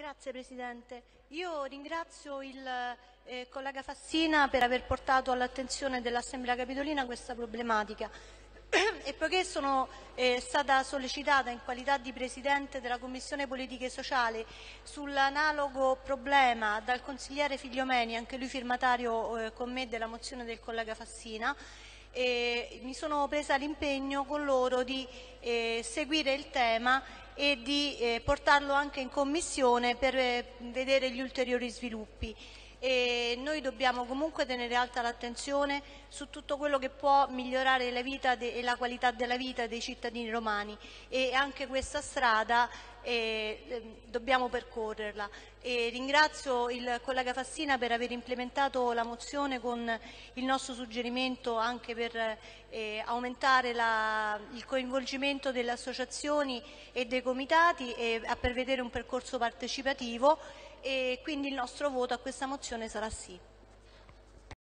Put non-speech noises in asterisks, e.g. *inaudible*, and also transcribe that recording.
Grazie Presidente. Io ringrazio il eh, collega Fassina per aver portato all'attenzione dell'Assemblea Capitolina questa problematica *clears throat* e poiché sono eh, stata sollecitata in qualità di Presidente della Commissione Politiche Sociali sull'analogo problema dal consigliere Figliomeni, anche lui firmatario eh, con me della mozione del collega Fassina, eh, mi sono presa l'impegno con loro di eh, seguire il tema e di eh, portarlo anche in Commissione per eh, vedere gli ulteriori sviluppi. E noi dobbiamo comunque tenere alta l'attenzione su tutto quello che può migliorare la vita e la qualità della vita dei cittadini romani e anche questa strada eh, ehm, dobbiamo percorrerla. E ringrazio il collega Fassina per aver implementato la mozione con il nostro suggerimento anche per eh, aumentare la, il coinvolgimento delle associazioni e dei comitati e a prevedere un percorso partecipativo e quindi il nostro voto a questa mozione sarà sì.